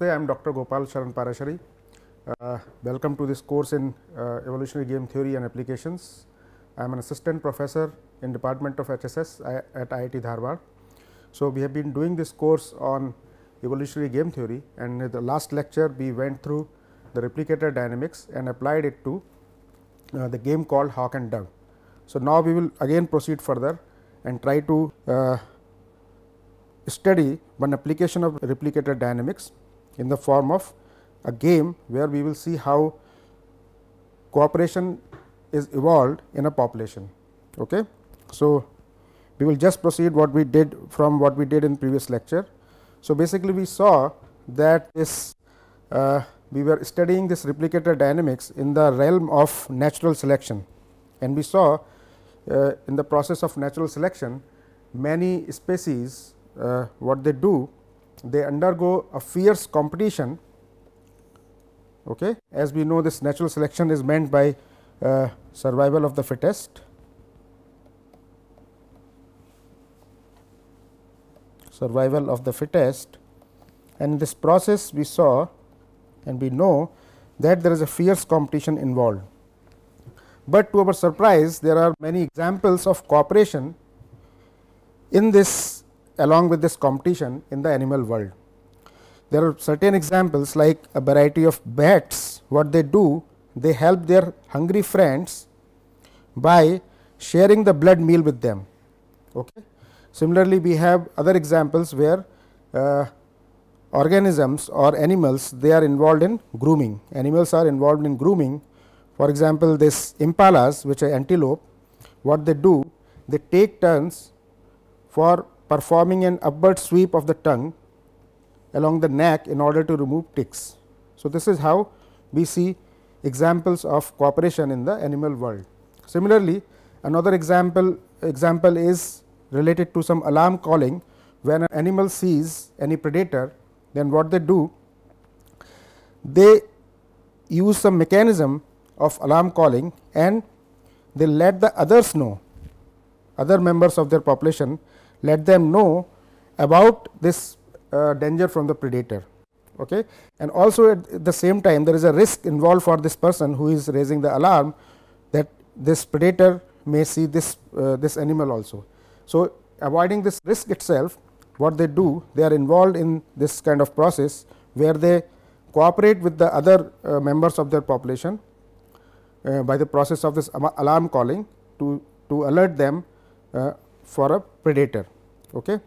Namaste, I am Dr. Gopal Sharan Parashari. Uh, welcome to this course in uh, evolutionary game theory and applications. I am an assistant professor in department of HSS at IIT Dharwad. So, we have been doing this course on evolutionary game theory and in the last lecture we went through the replicator dynamics and applied it to uh, the game called hawk and dove. So, now we will again proceed further and try to uh, study one application of replicator dynamics in the form of a game where we will see how cooperation is evolved in a population. Okay. So, we will just proceed what we did from what we did in previous lecture. So, basically we saw that this uh, we were studying this replicator dynamics in the realm of natural selection and we saw uh, in the process of natural selection many species uh, what they do they undergo a fierce competition okay. as we know this natural selection is meant by uh, survival of the fittest survival of the fittest and this process we saw and we know that there is a fierce competition involved. But to our surprise there are many examples of cooperation in this along with this competition in the animal world. There are certain examples like a variety of bats what they do they help their hungry friends by sharing the blood meal with them. Okay. Similarly, we have other examples where uh, organisms or animals they are involved in grooming. Animals are involved in grooming. For example, this impalas which are antelope, what they do they take turns for performing an upward sweep of the tongue along the neck in order to remove ticks. So, this is how we see examples of cooperation in the animal world. Similarly, another example example is related to some alarm calling when an animal sees any predator then what they do they use some mechanism of alarm calling and they let the others know other members of their population let them know about this uh, danger from the predator okay? And also at the same time there is a risk involved for this person who is raising the alarm that this predator may see this uh, this animal also. So avoiding this risk itself what they do they are involved in this kind of process where they cooperate with the other uh, members of their population uh, by the process of this alarm calling to to alert them uh, for a predator okay?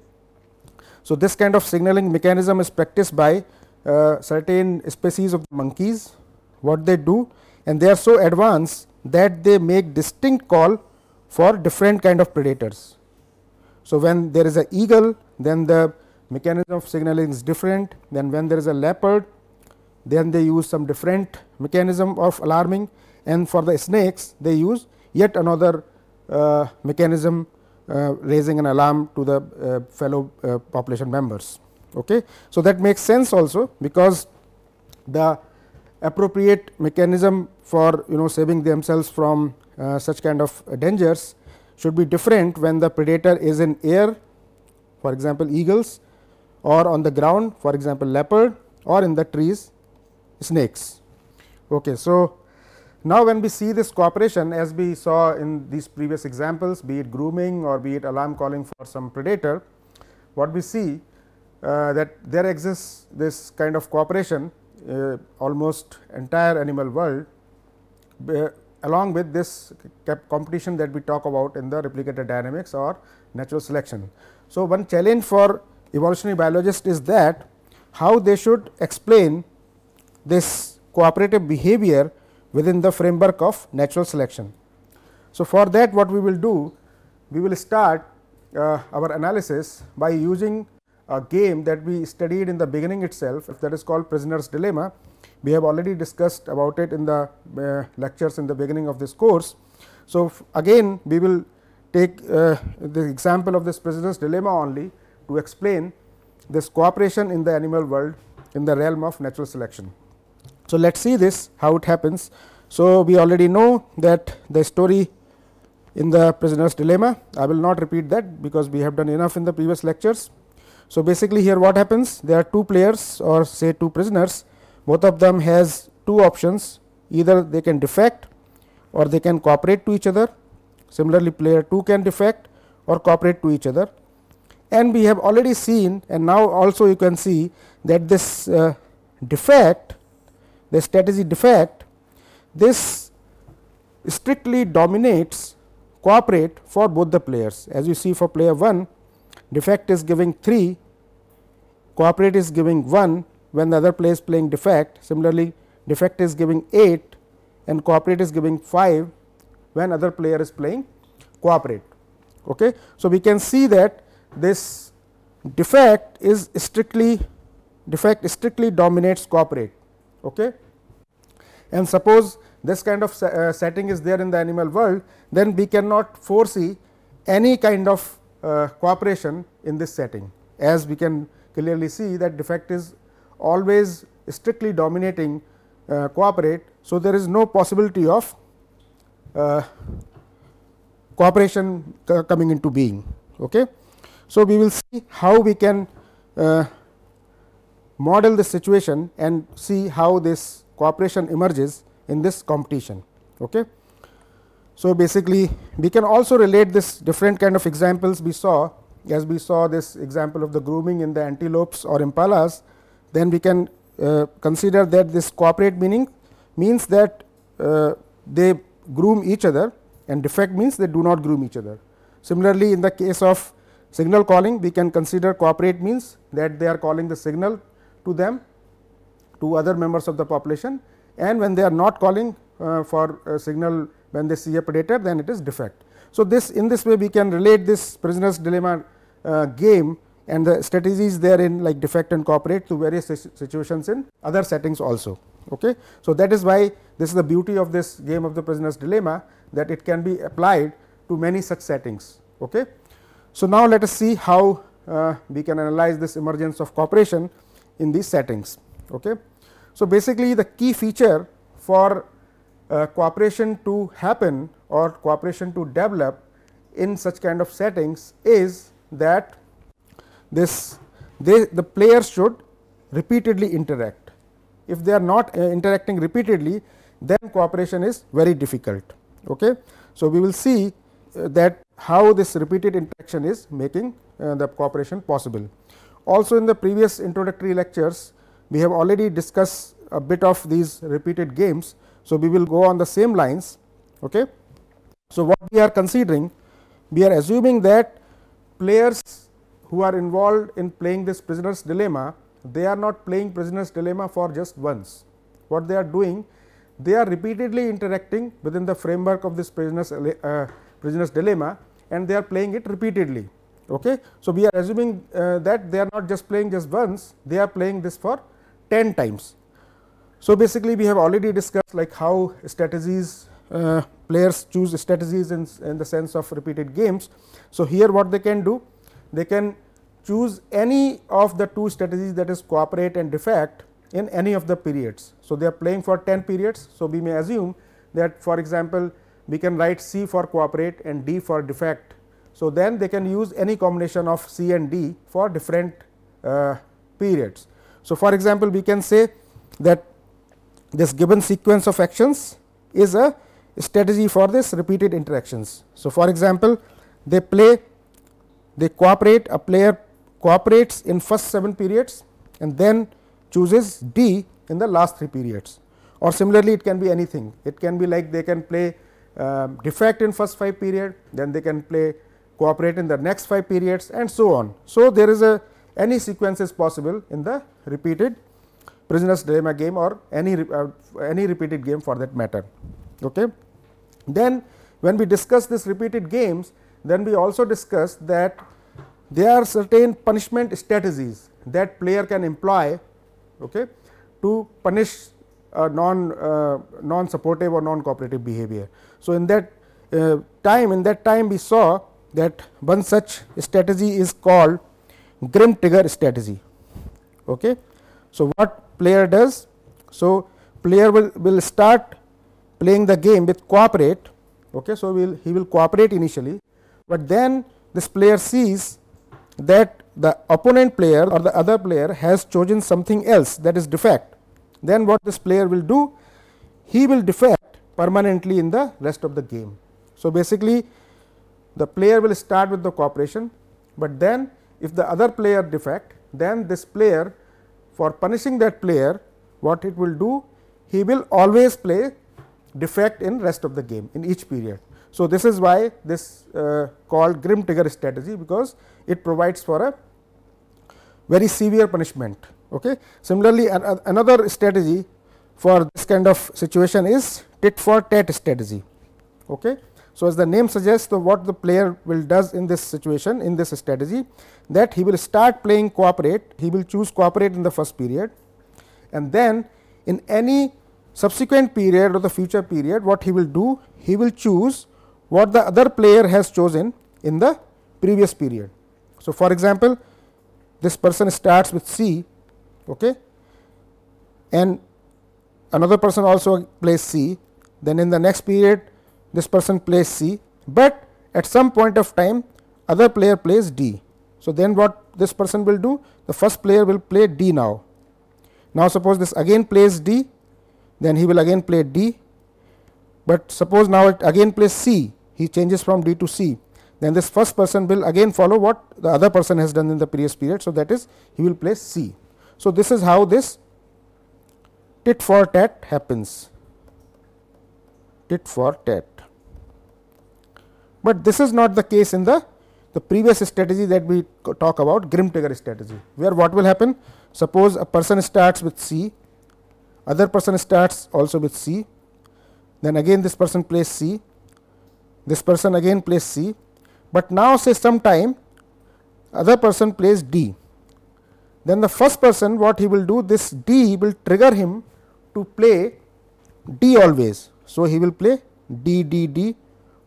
So this kind of signaling mechanism is practiced by uh, certain species of monkeys what they do and they are so advanced that they make distinct call for different kind of predators. So, when there is a eagle then the mechanism of signaling is different. Then when there is a leopard then they use some different mechanism of alarming. And for the snakes they use yet another uh, mechanism raising an alarm to the uh, fellow uh, population members. Okay. So, that makes sense also because the appropriate mechanism for you know saving themselves from uh, such kind of dangers should be different when the predator is in air for example, eagles or on the ground for example, leopard or in the trees snakes. Okay. So, now, when we see this cooperation as we saw in these previous examples be it grooming or be it alarm calling for some predator, what we see uh, that there exists this kind of cooperation uh, almost entire animal world uh, along with this competition that we talk about in the replicator dynamics or natural selection. So, one challenge for evolutionary biologists is that how they should explain this cooperative behavior within the framework of natural selection. So, for that what we will do we will start uh, our analysis by using a game that we studied in the beginning itself if that is called prisoner's dilemma. We have already discussed about it in the uh, lectures in the beginning of this course. So, again we will take uh, the example of this prisoner's dilemma only to explain this cooperation in the animal world in the realm of natural selection. So, let us see this how it happens. So, we already know that the story in the prisoner's dilemma. I will not repeat that because we have done enough in the previous lectures. So, basically here what happens there are two players or say two prisoners both of them has two options either they can defect or they can cooperate to each other. Similarly, player 2 can defect or cooperate to each other and we have already seen and now also you can see that this uh, defect the strategy defect this strictly dominates cooperate for both the players. As you see for player 1 defect is giving 3 cooperate is giving 1 when the other player is playing defect. Similarly, defect is giving 8 and cooperate is giving 5 when other player is playing cooperate. Okay. So, we can see that this defect is strictly defect strictly dominates cooperate. Okay. And suppose this kind of uh, setting is there in the animal world, then we cannot foresee any kind of uh, cooperation in this setting as we can clearly see that defect is always strictly dominating uh, cooperate. So, there is no possibility of uh, cooperation coming into being. Okay. So, we will see how we can uh, model the situation and see how this cooperation emerges in this competition. Okay. So, basically we can also relate this different kind of examples we saw as we saw this example of the grooming in the antelopes or impalas, then we can uh, consider that this cooperate meaning means that uh, they groom each other and defect means they do not groom each other. Similarly, in the case of signal calling we can consider cooperate means that they are calling the signal to them to other members of the population and when they are not calling uh, for a signal when they see a predator then it is defect. So, this in this way we can relate this prisoner's dilemma uh, game and the strategies therein like defect and cooperate to various situations in other settings also. Okay. So, that is why this is the beauty of this game of the prisoner's dilemma that it can be applied to many such settings. Okay. So, now let us see how uh, we can analyze this emergence of cooperation in these settings. Okay. So, basically the key feature for uh, cooperation to happen or cooperation to develop in such kind of settings is that this they the players should repeatedly interact. If they are not uh, interacting repeatedly then cooperation is very difficult. Okay. So, we will see uh, that how this repeated interaction is making uh, the cooperation possible. Also in the previous introductory lectures we have already discussed a bit of these repeated games. So, we will go on the same lines. Okay. So, what we are considering we are assuming that players who are involved in playing this prisoner's dilemma they are not playing prisoner's dilemma for just once. What they are doing they are repeatedly interacting within the framework of this prisoner's, uh, prisoner's dilemma and they are playing it repeatedly. Okay. So, we are assuming uh, that they are not just playing just once they are playing this for 10 times. So, basically we have already discussed like how strategies uh, players choose strategies in, in the sense of repeated games. So, here what they can do they can choose any of the two strategies that is cooperate and defect in any of the periods. So, they are playing for 10 periods. So, we may assume that for example, we can write C for cooperate and D for defect. So, then they can use any combination of C and D for different uh, periods. So, for example, we can say that this given sequence of actions is a strategy for this repeated interactions. So, for example, they play they cooperate a player cooperates in first 7 periods and then chooses D in the last 3 periods or similarly it can be anything. It can be like they can play uh, defect in first 5 period, then they can play cooperate in the next 5 periods and so on. So, there is a any sequence is possible in the repeated prisoner's dilemma game or any uh, any repeated game for that matter. Okay. Then when we discuss this repeated games then we also discuss that there are certain punishment strategies that player can employ okay, to punish non uh, non supportive or non cooperative behavior. So, in that uh, time in that time we saw that one such strategy is called grim trigger strategy. Okay. So, what player does? So, player will, will start playing the game with cooperate. Okay. So, will he will cooperate initially, but then this player sees that the opponent player or the other player has chosen something else that is defect then what this player will do he will defect permanently in the rest of the game. So, basically the player will start with the cooperation, but then if the other player defect then this player for punishing that player what it will do he will always play defect in rest of the game in each period. So, this is why this uh, called grim trigger strategy because it provides for a very severe punishment. Okay. Similarly, an, another strategy for this kind of situation is tit for tat strategy. Okay. So, as the name suggests the what the player will does in this situation in this strategy that he will start playing cooperate, he will choose cooperate in the first period and then in any subsequent period or the future period what he will do he will choose what the other player has chosen in the previous period. So, for example, this person starts with C okay, and another person also plays C, then in the next period this person plays C, but at some point of time other player plays D. So, then what this person will do? The first player will play D now. Now, suppose this again plays D, then he will again play D, but suppose now it again plays C, he changes from D to C then this first person will again follow what the other person has done in the previous period. So, that is he will play C. So, this is how this tit for tat happens tit for tat. But this is not the case in the the previous strategy that we talk about grim trigger strategy, where what will happen suppose a person starts with C, other person starts also with C, then again this person plays C, this person again plays C, but now say sometime other person plays D. Then the first person what he will do this D will trigger him to play D always. So, he will play D D D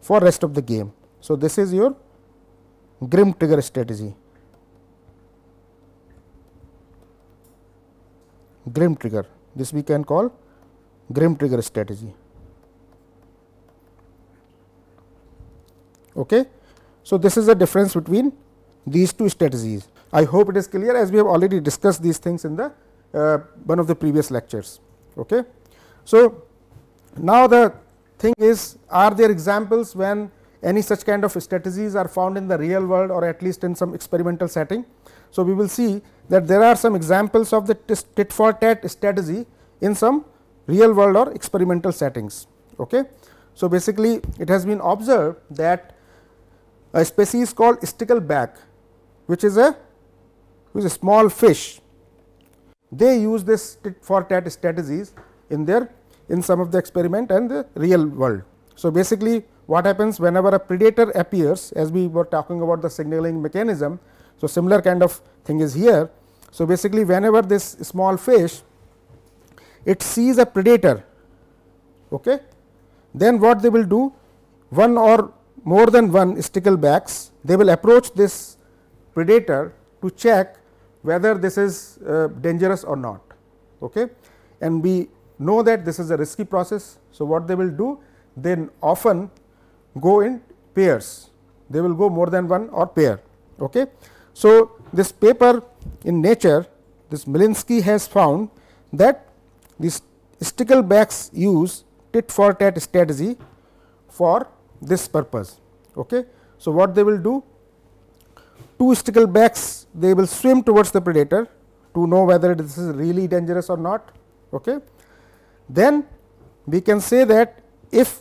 for rest of the game. So, this is your grim trigger strategy. Grim trigger this we can call grim trigger strategy. Okay. So, this is the difference between these two strategies. I hope it is clear as we have already discussed these things in the uh, one of the previous lectures. Okay. So, now the thing is are there examples when any such kind of strategies are found in the real world or at least in some experimental setting. So, we will see that there are some examples of the tit for tat strategy in some real world or experimental settings. Okay. So, basically it has been observed that a species called stickleback which is a which is a small fish. They use this tit for tat strategies in their in some of the experiment and the real world. So, basically what happens whenever a predator appears as we were talking about the signaling mechanism. So, similar kind of thing is here. So, basically whenever this small fish it sees a predator okay, then what they will do one or more than one sticklebacks, they will approach this predator to check whether this is uh, dangerous or not. Okay. And we know that this is a risky process. So, what they will do? Then often go in pairs, they will go more than one or pair. Okay. So, this paper in nature, this Milinski has found that these sticklebacks use tit for tat strategy for this purpose. Okay. So, what they will do? Two sticklebacks they will swim towards the predator to know whether this is really dangerous or not. Okay. Then we can say that if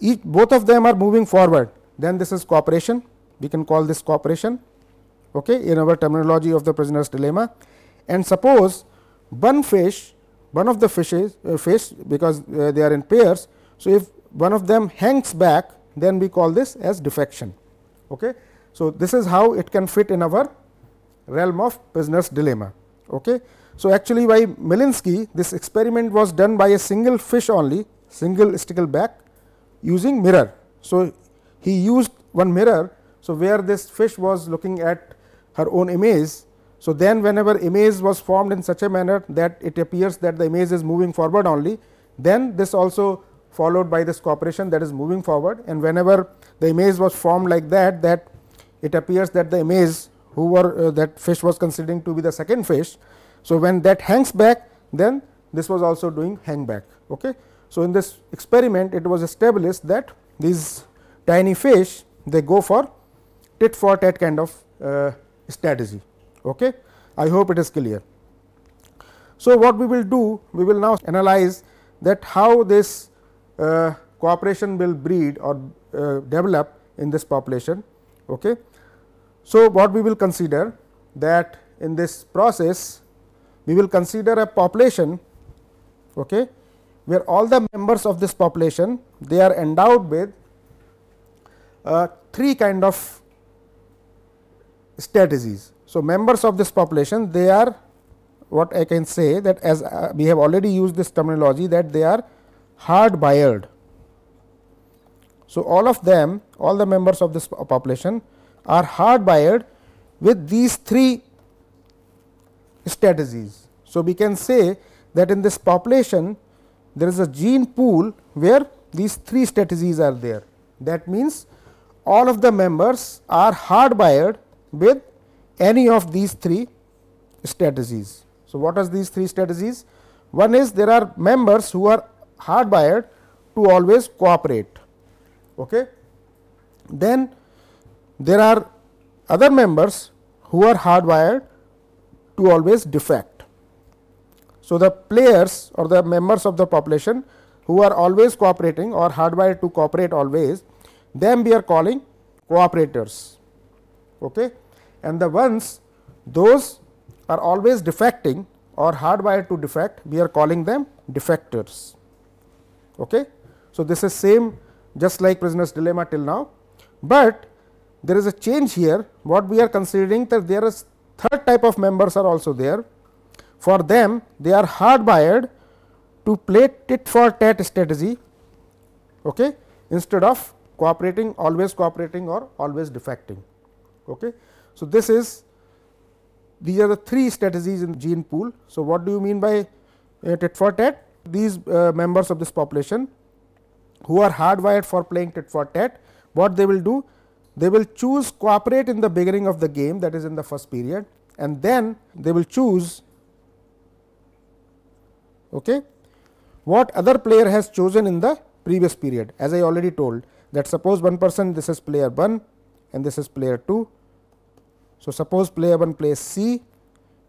each both of them are moving forward then this is cooperation we can call this cooperation okay, in our terminology of the prisoner's dilemma and suppose one fish one of the fishes uh, fish because uh, they are in pairs. So, if one of them hangs back then we call this as defection. Okay. So, this is how it can fit in our realm of prisoner's dilemma. Okay. So, actually by Milinski this experiment was done by a single fish only single stickleback using mirror. So, he used one mirror. So, where this fish was looking at her own image. So, then whenever image was formed in such a manner that it appears that the image is moving forward only, then this also followed by this cooperation that is moving forward and whenever the image was formed like that that it appears that the image who were uh, that fish was considering to be the second fish. So, when that hangs back then this was also doing hang back. Okay. So, in this experiment it was established that these tiny fish they go for tit for tat kind of uh, strategy. Okay. I hope it is clear. So, what we will do we will now analyze that how this uh, cooperation will breed or uh, develop in this population. Okay. So, what we will consider that in this process we will consider a population okay, where all the members of this population they are endowed with uh, three kind of strategies. So, members of this population they are what I can say that as uh, we have already used this terminology that they are hardwired. So, all of them all the members of this population are hardwired with these three strategies. So, we can say that in this population there is a gene pool where these three strategies are there. That means, all of the members are hardwired with any of these three strategies. So, what are these three strategies? One is there are members who are hardwired to always cooperate. Okay. Then there are other members who are hardwired to always defect. So, the players or the members of the population who are always cooperating or hardwired to cooperate always, them we are calling cooperators. Okay. And the ones those are always defecting or hardwired to defect, we are calling them defectors. Okay. So, this is same just like prisoner's dilemma till now, but there is a change here what we are considering that there is third type of members are also there. For them they are hardwired to play tit for tat strategy okay, instead of cooperating always cooperating or always defecting. Okay. So, this is these are the three strategies in gene pool. So, what do you mean by uh, tit for tat? These uh, members of this population who are hardwired for playing tit for tat, what they will do? They will choose cooperate in the beginning of the game that is in the first period and then they will choose okay, what other player has chosen in the previous period. As I already told that suppose one person this is player 1 and this is player 2. So, suppose player 1 plays C,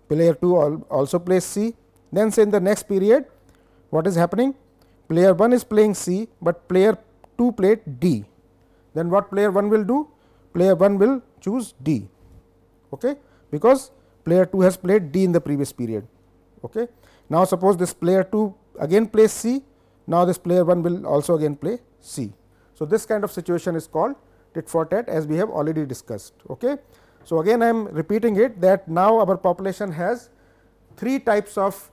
player 2 also plays C. Then say in the next period what is happening? Player 1 is playing C, but player 2 played D. Then what player 1 will do player 1 will choose D okay, because player 2 has played D in the previous period. Okay. Now, suppose this player 2 again plays C, now this player 1 will also again play C. So, this kind of situation is called tit for tat as we have already discussed. Okay. So, again I am repeating it that now our population has three types of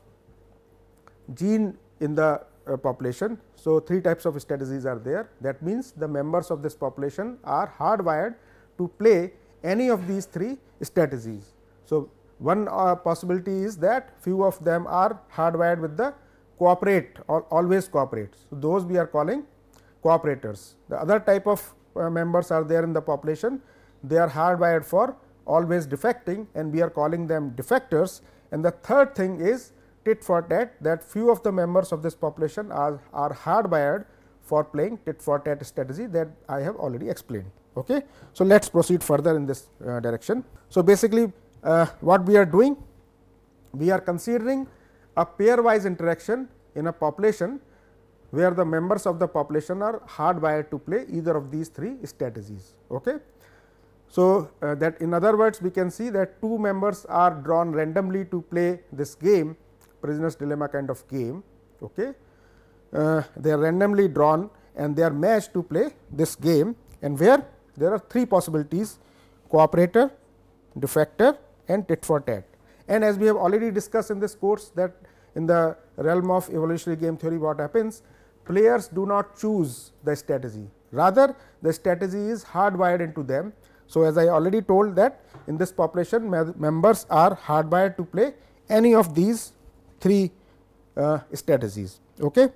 gene in the uh, population. So, three types of strategies are there that means the members of this population are hardwired to play any of these three strategies. So, one uh, possibility is that few of them are hardwired with the cooperate or always cooperate. So, those we are calling cooperators. The other type of uh, members are there in the population, they are hardwired for always defecting and we are calling them defectors. And the third thing is tit for tat that few of the members of this population are, are hardwired for playing tit for tat strategy that I have already explained. Okay. So, let us proceed further in this uh, direction. So, basically uh, what we are doing? We are considering a pairwise interaction in a population where the members of the population are hardwired to play either of these three strategies. Okay. So, uh, that in other words we can see that two members are drawn randomly to play this game prisoner's dilemma kind of game. Okay. Uh, they are randomly drawn and they are matched to play this game and where there are three possibilities cooperator, defector and tit for tat. And as we have already discussed in this course that in the realm of evolutionary game theory what happens players do not choose the strategy rather the strategy is hardwired into them. So, as I already told that in this population members are hardwired to play any of these three uh, strategies. Okay.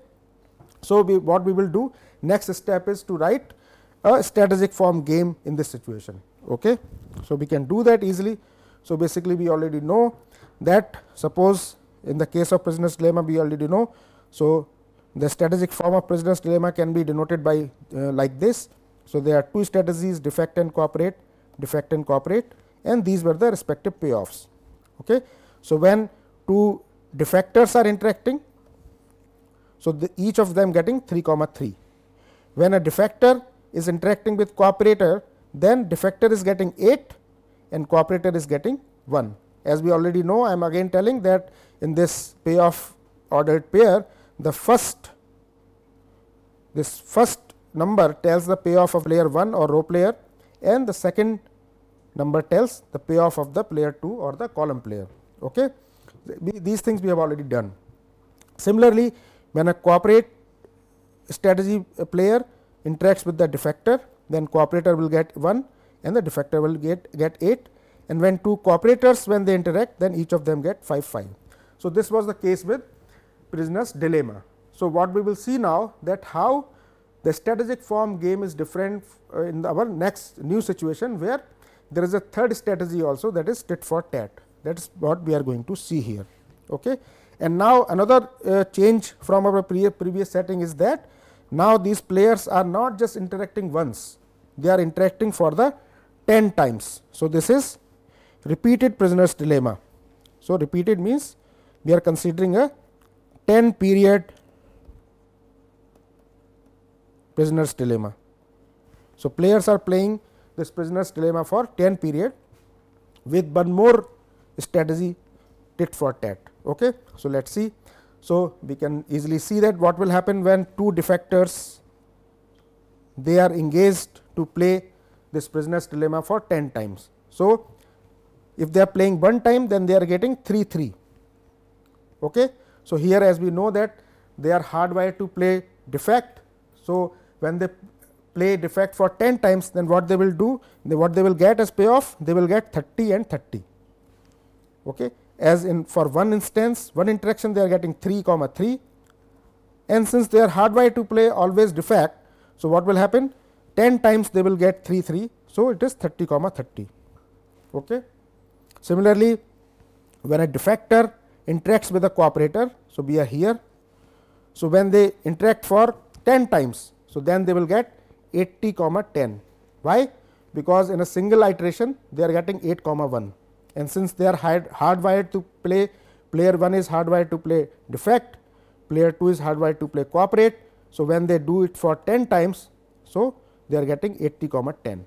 So, we, what we will do next step is to write a strategic form game in this situation. Okay. So, we can do that easily. So, basically we already know that suppose in the case of prisoner's dilemma we already know. So, the strategic form of prisoner's dilemma can be denoted by uh, like this. So, there are two strategies defect and cooperate, defect and cooperate and these were the respective payoffs. Okay. So, when two defectors are interacting, so each of them getting 3 comma 3. When a defector is interacting with cooperator, then defector is getting 8 and cooperator is getting 1. As we already know, I am again telling that in this payoff ordered pair, the first this first number tells the payoff of player 1 or row player and the second number tells the payoff of the player 2 or the column player. Okay. These things we have already done. Similarly, when a cooperate strategy player interacts with the defector, then cooperator will get 1 and the defector will get, get 8 and when two cooperators when they interact then each of them get 5 5. So, this was the case with prisoner's dilemma. So, what we will see now that how the strategic form game is different uh, in our next new situation where there is a third strategy also that is tit for tat that is what we are going to see here. Okay. And now, another uh, change from our pre previous setting is that now these players are not just interacting once, they are interacting for the 10 times. So, this is repeated prisoner's dilemma. So, repeated means we are considering a 10 period prisoner's dilemma. So, players are playing this prisoner's dilemma for 10 period with one more strategy tit for tat. Okay. So, let us see. So, we can easily see that what will happen when two defectors they are engaged to play this prisoner's dilemma for 10 times. So, if they are playing one time then they are getting 3 3. Okay. So, here as we know that they are hardwired to play defect. So, when they play defect for 10 times then what they will do they what they will get as payoff they will get 30 and 30 okay as in for one instance one interaction they are getting 3 comma 3 and since they are hardwired to play always defect so what will happen? 10 times they will get 3 3 so it is 30 comma 30 okay? Similarly when a defector interacts with a cooperator so we are here. So when they interact for 10 times so then they will get 80 comma 10 why? Because in a single iteration they are getting 8 comma 1 and since they are hard, hardwired to play player 1 is hardwired to play defect player 2 is hardwired to play cooperate. So when they do it for 10 times so they are getting 80 comma 10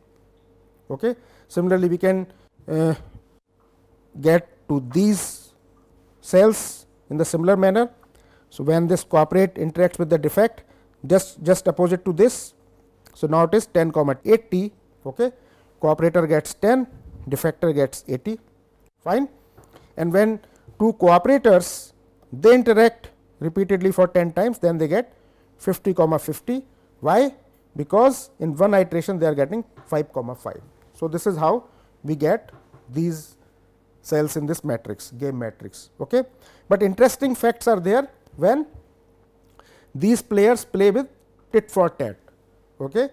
okay? Similarly we can uh, get to these cells in the similar manner. So when this cooperate interacts with the defect just just opposite to this so now it is 10 comma 80 okay? Cooperator gets 10 defector gets 80 fine? And when two cooperators they interact repeatedly for 10 times then they get 50 comma 50 why? Because in one iteration they are getting 5 comma 5 so this is how we get these cells in this matrix game matrix. Okay? But interesting facts are there when these players play with tit for tat. Okay?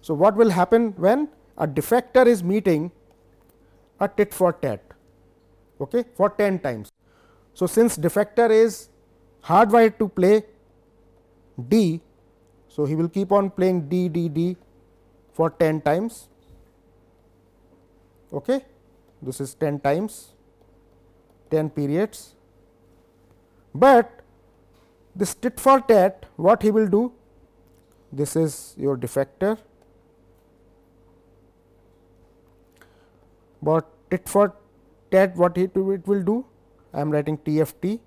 So what will happen when a defector is meeting a tit for tat okay, for 10 times. So, since defector is hardwired to play D, so he will keep on playing D D D for 10 times. Okay. This is 10 times 10 periods, but this tit for tat what he will do this is your defector, but tit for tat what it, it will do I am writing TFT.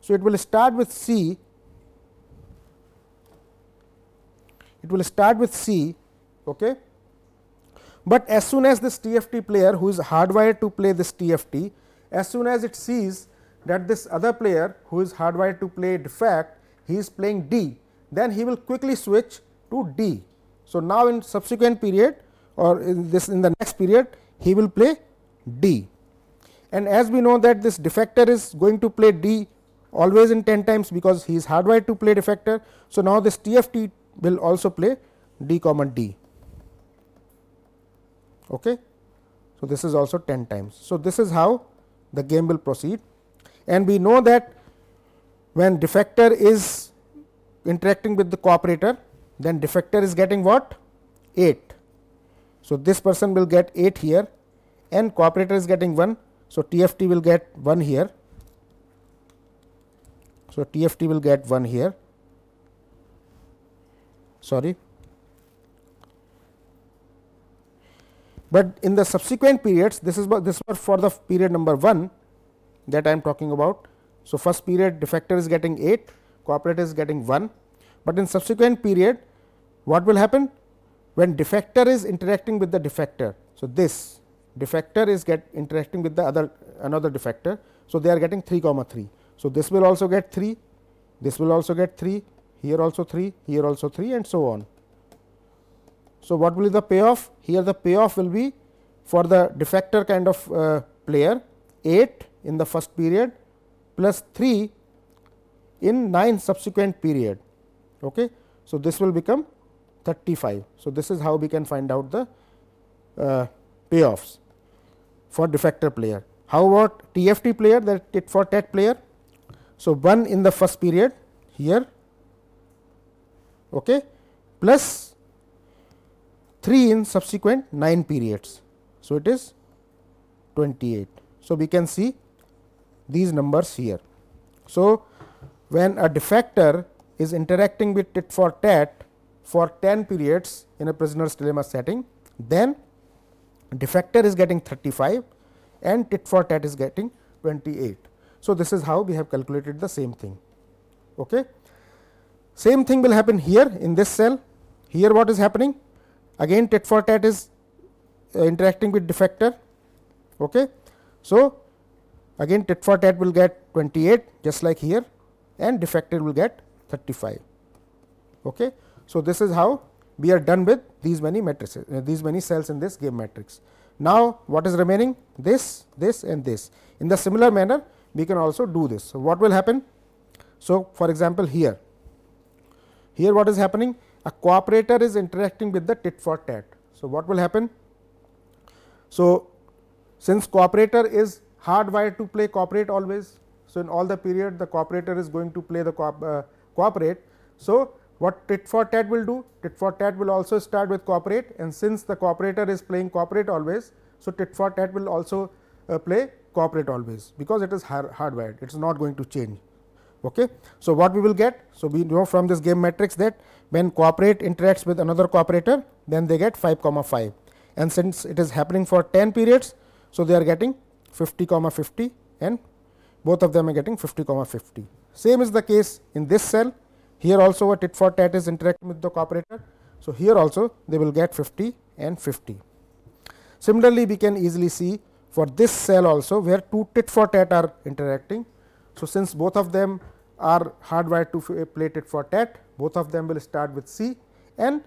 So, it will start with C it will start with C okay, but as soon as this TFT player who is hardwired to play this TFT, as soon as it sees that this other player who is hardwired to play defect, he is playing D, then he will quickly switch to D. So, now in subsequent period or in this in the next period he will play D and as we know that this defector is going to play D always in 10 times because he is hardwired to play defector. So, now this TFT will also play D comma D. Okay. So, this is also 10 times. So, this is how the game will proceed and we know that when defector is interacting with the cooperator then defector is getting what 8. So, this person will get 8 here and cooperator is getting 1. So, TFT will get 1 here. So, TFT will get 1 here sorry. But in the subsequent periods this is this was for the period number 1 that I am talking about. So, first period defector is getting 8 cooperator is getting 1, but in subsequent period what will happen when defector is interacting with the defector. So, this defector is get interacting with the other another defector. So, they are getting 3 comma 3. So, this will also get 3, this will also get 3, here also 3, here also 3 and so on. So, what will be the payoff? Here the payoff will be for the defector kind of uh, player 8 in the first period plus 3 in 9 subsequent period. Okay. So, this will become 35. So, this is how we can find out the uh, payoffs for defector player. How about TFT player that tit for tat player? So, 1 in the first period here okay, plus 3 in subsequent 9 periods. So, it is 28. So, we can see these numbers here. So, when a defector is interacting with tit for tat for 10 periods in a prisoner's dilemma setting, then defector is getting 35 and tit for tat is getting 28. So, this is how we have calculated the same thing. Okay. Same thing will happen here in this cell. Here what is happening? Again tit for tat is uh, interacting with defector. Okay. So, again tit for tat will get 28 just like here and defector will get 35. Okay. So, this is how we are done with these many matrices uh, these many cells in this game matrix. Now, what is remaining this this and this in the similar manner we can also do this. So, what will happen? So, for example, here here what is happening? A cooperator is interacting with the tit for tat. So, what will happen? So, since cooperator is hardwired to play cooperate always. So, in all the period the cooperator is going to play the co uh, cooperate. So, what tit for tat will do? Tit for tat will also start with cooperate and since the cooperator is playing cooperate always. So, tit for tat will also uh, play cooperate always because it is hard hardwired it is not going to change. Okay. So, what we will get? So, we know from this game matrix that when cooperate interacts with another cooperator then they get 5 comma 5 and since it is happening for 10 periods. So, they are getting 50 comma 50 and both of them are getting 50 comma 50. Same is the case in this cell here also a tit for tat is interacting with the cooperator. So, here also they will get 50 and 50. Similarly, we can easily see for this cell also where two tit for tat are interacting. So, since both of them are hardwired to play tit for tat, both of them will start with C and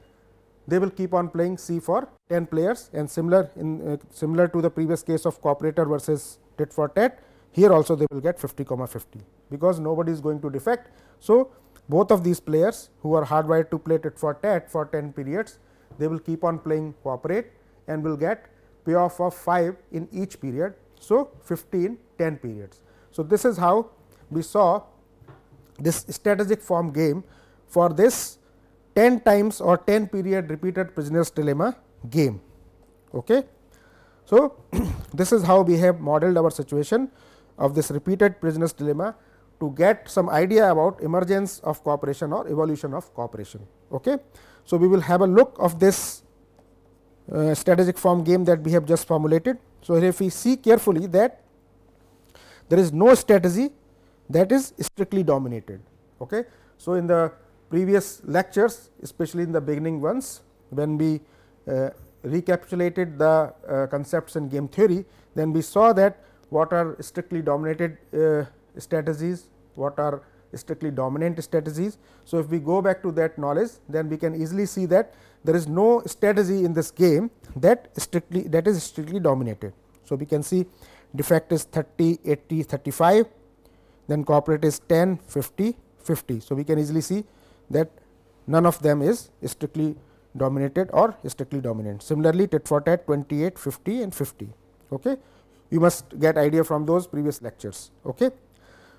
they will keep on playing C for 10 players and similar in uh, similar to the previous case of cooperator versus tit for tat here also they will get 50 comma 50 because nobody is going to defect. So, both of these players who are hardwired to play tit for tat for 10 periods they will keep on playing cooperate and will get payoff of 5 in each period. So, 15 10 periods. So, this is how we saw this strategic form game for this 10 times or 10 period repeated prisoner's dilemma game. Okay. So, this is how we have modeled our situation of this repeated prisoner's dilemma to get some idea about emergence of cooperation or evolution of cooperation. Okay. So, we will have a look of this uh, strategic form game that we have just formulated. So, if we see carefully that there is no strategy that is strictly dominated. Okay. So, in the previous lectures especially in the beginning ones when we uh, recapitulated the uh, concepts in game theory, then we saw that what are strictly dominated uh, strategies, what are strictly dominant strategies. So, if we go back to that knowledge, then we can easily see that there is no strategy in this game that strictly that is strictly dominated. So, we can see defect is 30, 80, 35, then cooperate is 10, 50, 50. So, we can easily see that none of them is strictly dominated or strictly dominant. Similarly, tit for tat 28, 50 and 50. Okay. You must get idea from those previous lectures. Okay.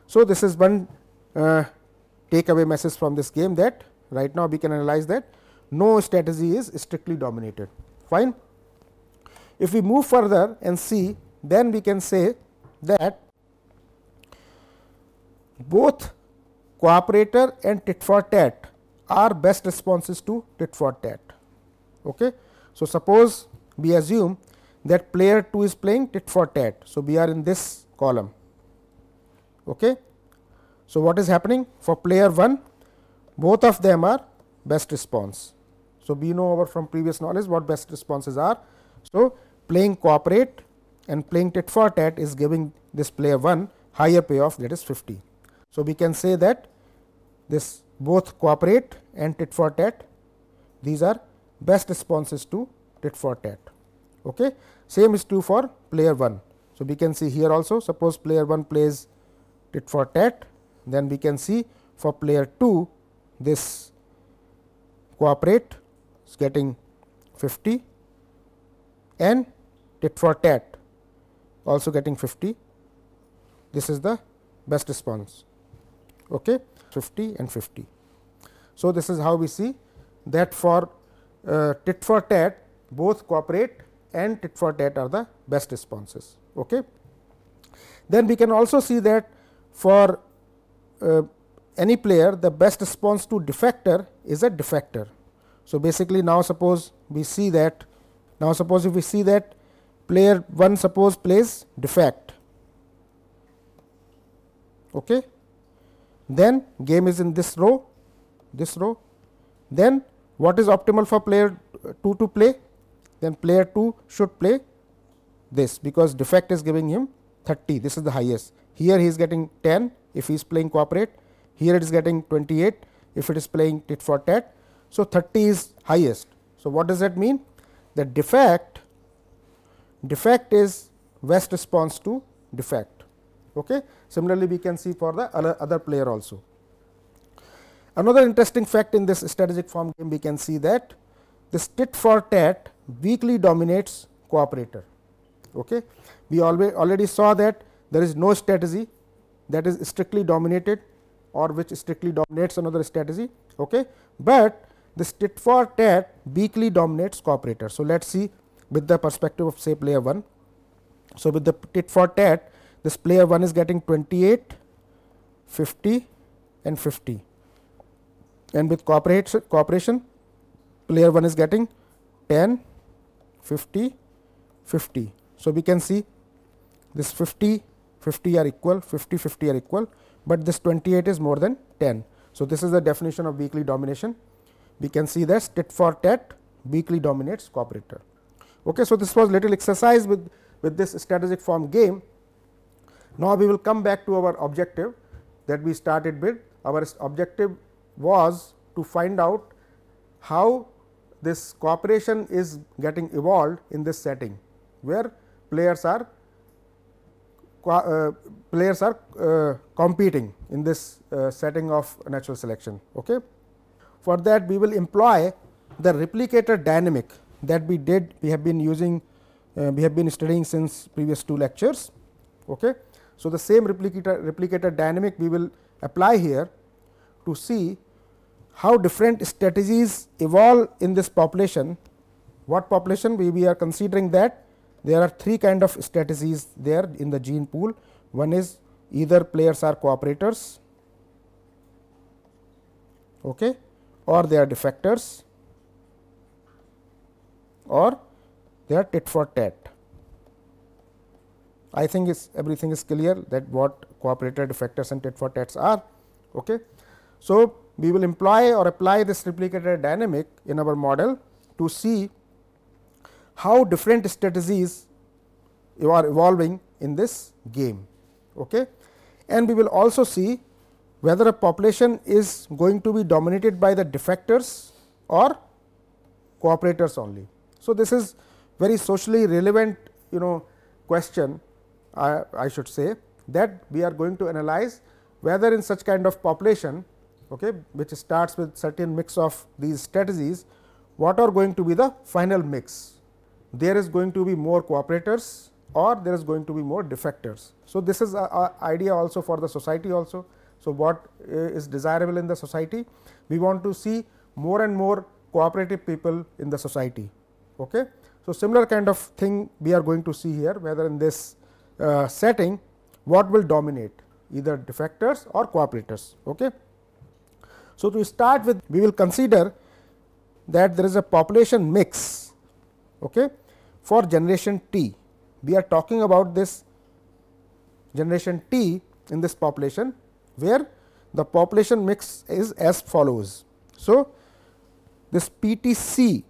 So, this is one uh, takeaway message from this game that right now we can analyze that no strategy is strictly dominated. Fine. If we move further and see then we can say that both cooperator and tit for tat are best responses to tit for tat. Okay. So, suppose we assume that player 2 is playing tit for tat. So, we are in this column. Okay. So, what is happening for player 1 both of them are best response. So, we know over from previous knowledge what best responses are. So, playing cooperate and playing tit for tat is giving this player 1 higher payoff that is 50. So, we can say that this both cooperate and tit for tat these are best responses to tit for tat. Okay. Same is true for player 1. So, we can see here also suppose player 1 plays tit for tat then we can see for player 2 this cooperate is getting 50 and tit for tat also getting 50 this is the best response. Okay 50 and 50 so this is how we see that for uh, tit for tat both cooperate and tit for tat are the best responses. Okay. Then we can also see that for uh, any player the best response to defector is a defector. So, basically now suppose we see that now suppose if we see that player 1 suppose plays defect okay? Then game is in this row this row. Then what is optimal for player 2 to play? Then player 2 should play this because defect is giving him 30 this is the highest here he is getting 10 if he is playing cooperate here it is getting 28 if it is playing tit for tat. So, 30 is highest. So, what does that mean? The defect defect is best response to defect. Okay. Similarly, we can see for the other, player also. Another interesting fact in this strategic form game we can see that this tit for tat weakly dominates cooperator. Okay. We already already saw that there is no strategy that is strictly dominated or which strictly dominates another strategy. Okay. But this tit for tat weakly dominates cooperator. So, let us see with the perspective of say player 1. So, with the tit for tat this player 1 is getting 28, 50 and 50 and with cooperation, cooperation player 1 is getting 10, 50, 50. So, we can see this 50 50 are equal, 50 50 are equal, but this 28 is more than 10. So, this is the definition of weakly domination. We can see that tit for tat weakly dominates cooperator. Okay, so, this was little exercise with, with this strategic form game. Now, we will come back to our objective that we started with. Our objective was to find out how this cooperation is getting evolved in this setting, where players are uh, players are uh, competing in this uh, setting of natural selection. Okay. For that we will employ the replicator dynamic that we did we have been using we have been studying since previous two lectures. Okay. So, the same replicator replicator dynamic we will apply here to see how different strategies evolve in this population. What population we, we are considering that there are three kind of strategies there in the gene pool. One is either players are cooperators okay, or they are defectors or they are tit for tat. I think is everything is clear that what cooperator defectors and tit for tats are. Okay. So, we will employ or apply this replicator dynamic in our model to see how different strategies you are evolving in this game. Okay. And we will also see whether a population is going to be dominated by the defectors or cooperators only. So, this is very socially relevant you know question I, I should say that we are going to analyze whether in such kind of population okay, which starts with certain mix of these strategies, what are going to be the final mix. There is going to be more cooperators or there is going to be more defectors. So, this is a, a idea also for the society also. So, what is desirable in the society? We want to see more and more cooperative people in the society. Okay. So, similar kind of thing we are going to see here whether in this uh, setting what will dominate either defectors or cooperators. Okay. So, to start with we will consider that there is a population mix okay, for generation T. We are talking about this generation T in this population where the population mix is as follows. So, this PTC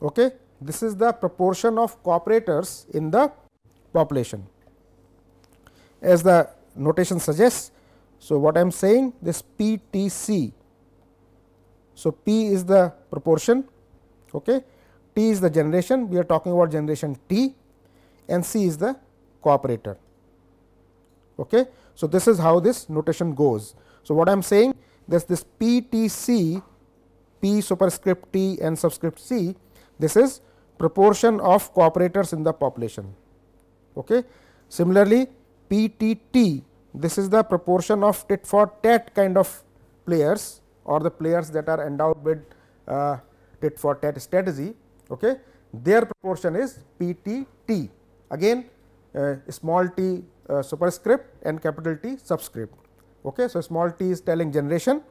okay, this is the proportion of cooperators in the population as the notation suggests so, what I am saying this P T C. So, P is the proportion, okay. T is the generation we are talking about generation T and C is the cooperator. Okay. So, this is how this notation goes. So, what I am saying this this P T C P superscript T and subscript C this is proportion of cooperators in the population. Okay. Similarly, P T T this is the proportion of tit for tat kind of players or the players that are endowed with uh, tit for tat strategy. Okay. Their proportion is P T T again uh, small t uh, superscript and capital T subscript. Okay. So, small t is telling generation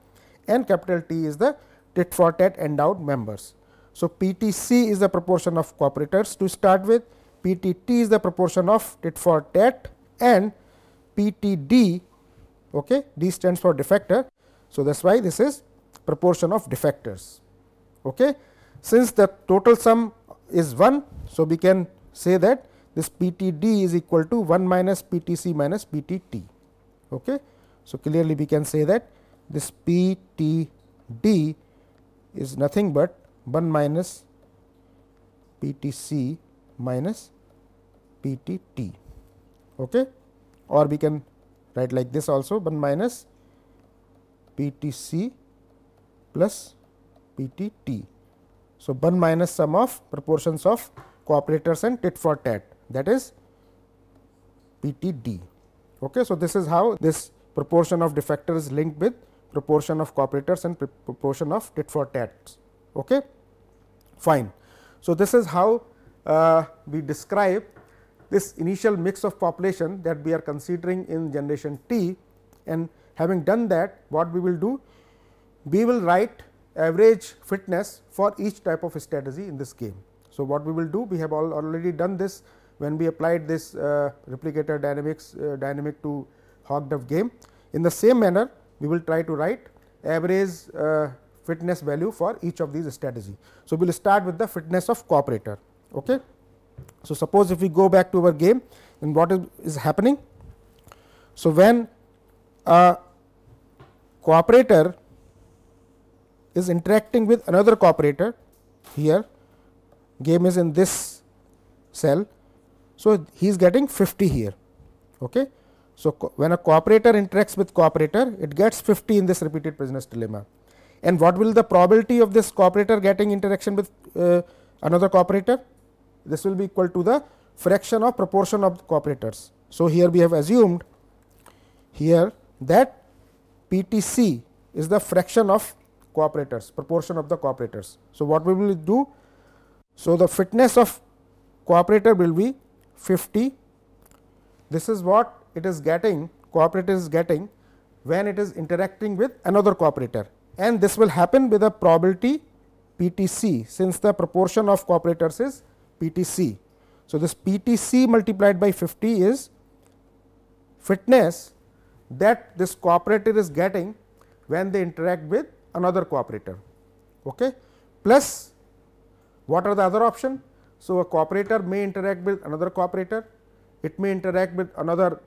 and capital T is the tit for tat endowed members. So, P T C is the proportion of cooperators to start with, P T T is the proportion of tit for tat and PTD, okay, D stands for defector. So, that is why this is proportion of defectors. Okay. Since the total sum is 1, so we can say that this PTD is equal to 1 minus PTC minus PTT. Okay. So, clearly we can say that this PTD is nothing but 1 minus PTC minus PTT. Okay or we can write like this also 1 minus PTC plus PTT. So, 1 minus sum of proportions of cooperators and tit for tat that is PTD. Okay. So, this is how this proportion of defectors linked with proportion of cooperators and proportion of tit for tats. Okay. Fine. So, this is how uh, we describe this initial mix of population that we are considering in generation T and having done that what we will do? We will write average fitness for each type of strategy in this game. So, what we will do? We have all already done this when we applied this uh, replicator dynamics uh, dynamic to hog Hawk game. In the same manner, we will try to write average uh, fitness value for each of these strategy. So, we will start with the fitness of cooperator. Okay. So, suppose if we go back to our game then what is, is happening. So, when a cooperator is interacting with another cooperator here game is in this cell. So, he is getting 50 here. Okay. So, when a cooperator interacts with cooperator it gets 50 in this repeated prisoner's dilemma and what will the probability of this cooperator getting interaction with uh, another cooperator this will be equal to the fraction of proportion of cooperators. So, here we have assumed here that PTC is the fraction of cooperators proportion of the cooperators. So, what we will do? So, the fitness of cooperator will be 50 this is what it is getting cooperator is getting when it is interacting with another cooperator and this will happen with a probability PTC since the proportion of cooperators is PTC. So, this PTC multiplied by 50 is fitness that this cooperator is getting when they interact with another cooperator okay. plus what are the other option So, a cooperator may interact with another cooperator, it may interact with another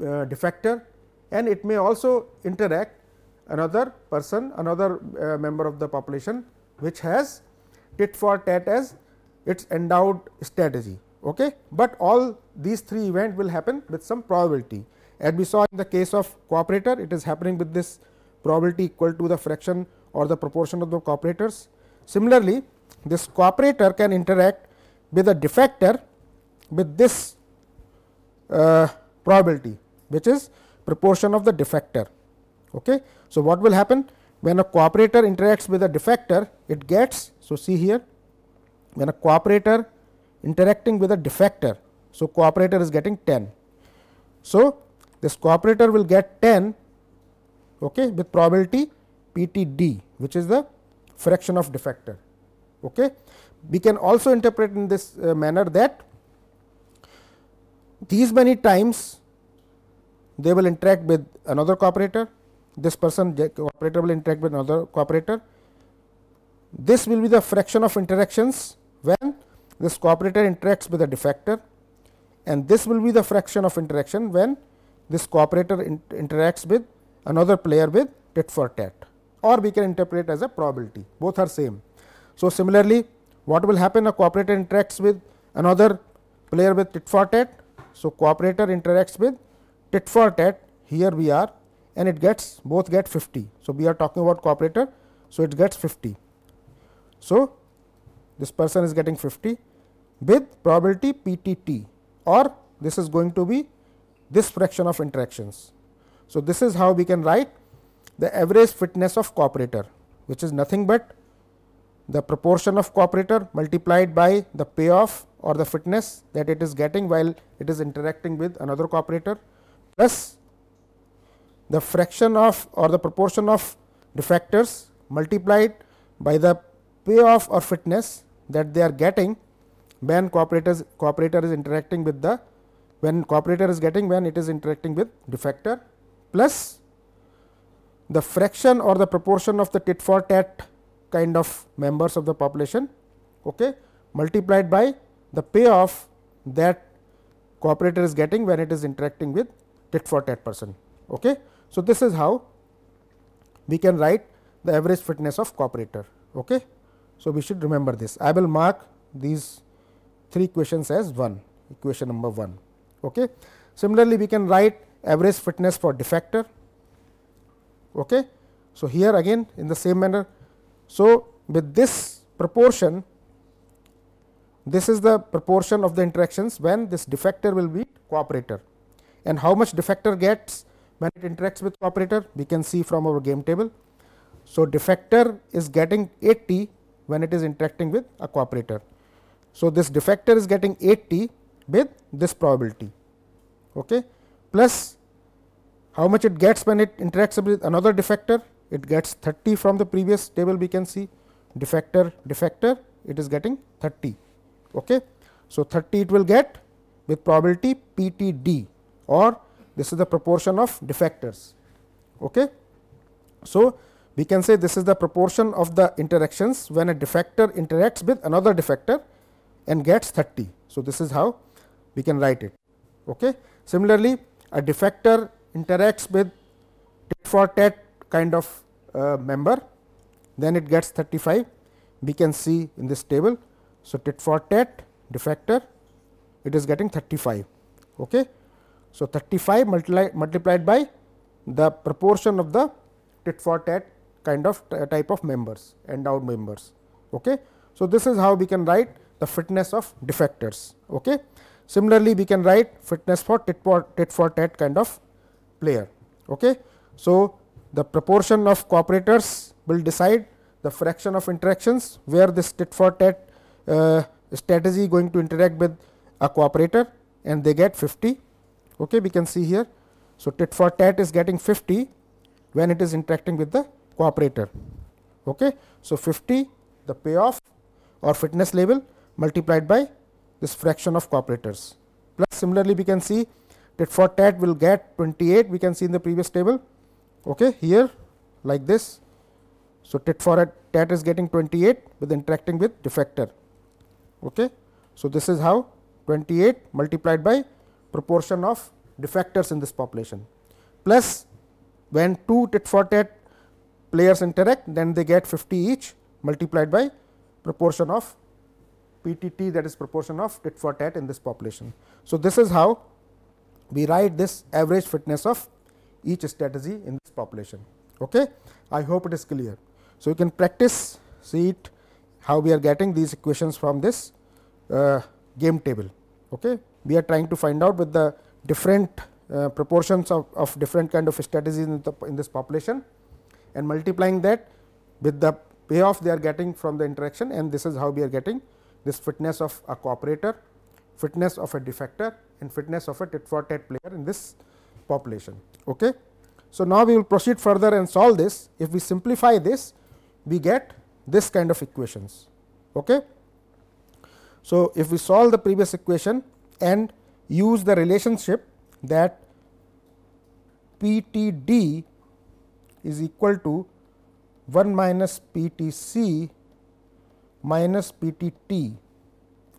uh, defector and it may also interact another person another uh, member of the population which has tit for tat as its endowed strategy. Okay. But all these three events will happen with some probability as we saw in the case of cooperator it is happening with this probability equal to the fraction or the proportion of the cooperators. Similarly, this cooperator can interact with a defector with this uh, probability which is proportion of the defector. Okay. So, what will happen when a cooperator interacts with a defector it gets. So, see here when a cooperator interacting with a defector. So, cooperator is getting 10. So, this cooperator will get 10 okay, with probability p t d which is the fraction of defector. Okay. We can also interpret in this uh, manner that these many times they will interact with another cooperator, this person cooperator will interact with another cooperator. This will be the fraction of interactions when this cooperator interacts with a defector and this will be the fraction of interaction when this cooperator in interacts with another player with tit for tat or we can interpret as a probability both are same. So, similarly, what will happen a cooperator interacts with another player with tit for tat. So, cooperator interacts with tit for tat here we are and it gets both get 50. So, we are talking about cooperator. So, it gets 50. So, this person is getting 50 with probability p t t or this is going to be this fraction of interactions. So, this is how we can write the average fitness of cooperator which is nothing but the proportion of cooperator multiplied by the payoff or the fitness that it is getting while it is interacting with another cooperator plus the fraction of or the proportion of defectors multiplied by the payoff or fitness that they are getting when cooperators cooperator is interacting with the when cooperator is getting when it is interacting with defector plus the fraction or the proportion of the tit for tat kind of members of the population okay, multiplied by the payoff that cooperator is getting when it is interacting with tit for tat person. Okay. So, this is how we can write the average fitness of cooperator. Okay. So, we should remember this I will mark these three equations as 1 equation number 1. Okay. Similarly, we can write average fitness for defector. Okay. So, here again in the same manner. So, with this proportion this is the proportion of the interactions when this defector will be cooperator and how much defector gets when it interacts with cooperator we can see from our game table. So, defector is getting 80 when it is interacting with a cooperator. So, this defector is getting 80 with this probability okay, plus how much it gets when it interacts with another defector it gets 30 from the previous table we can see. Defector defector it is getting 30 okay? So 30 it will get with probability ptd or this is the proportion of defectors okay? So we can say this is the proportion of the interactions when a defector interacts with another defector and gets 30 so this is how we can write it okay? Similarly a defector interacts with tit for tat kind of uh, member then it gets 35 we can see in this table. So, tit for tat defector it is getting 35. Okay. So, 35 multiply, multiplied by the proportion of the tit for tat kind of type of members endowed members. Okay. So, this is how we can write the fitness of defectors. Okay. Similarly, we can write fitness for tit for tit for tat kind of player. Okay. So, the proportion of cooperators will decide the fraction of interactions where this tit for tat uh, strategy going to interact with a cooperator and they get 50. Okay, we can see here. So, tit for tat is getting 50 when it is interacting with the cooperator. Okay. So, 50 the payoff or fitness level multiplied by this fraction of cooperators. Plus similarly, we can see tit for tat will get 28 we can see in the previous table okay, here like this. So, tit for tat is getting 28 with interacting with defector. Okay. So, this is how 28 multiplied by proportion of defectors in this population plus when two tit for tat players interact then they get 50 each multiplied by proportion of PTT that is proportion of tit for tat in this population. So, this is how we write this average fitness of each strategy in this population. Okay. I hope it is clear. So, you can practice see it how we are getting these equations from this uh, game table. Okay. We are trying to find out with the different uh, proportions of, of different kind of strategies in, the, in this population and multiplying that with the payoff they are getting from the interaction and this is how we are getting this fitness of a cooperator, fitness of a defector and fitness of a tit for tat player in this population. Okay. So, now we will proceed further and solve this. If we simplify this, we get this kind of equations. Okay. So, if we solve the previous equation and use the relationship that P T D is equal to 1 minus P T C minus P T T.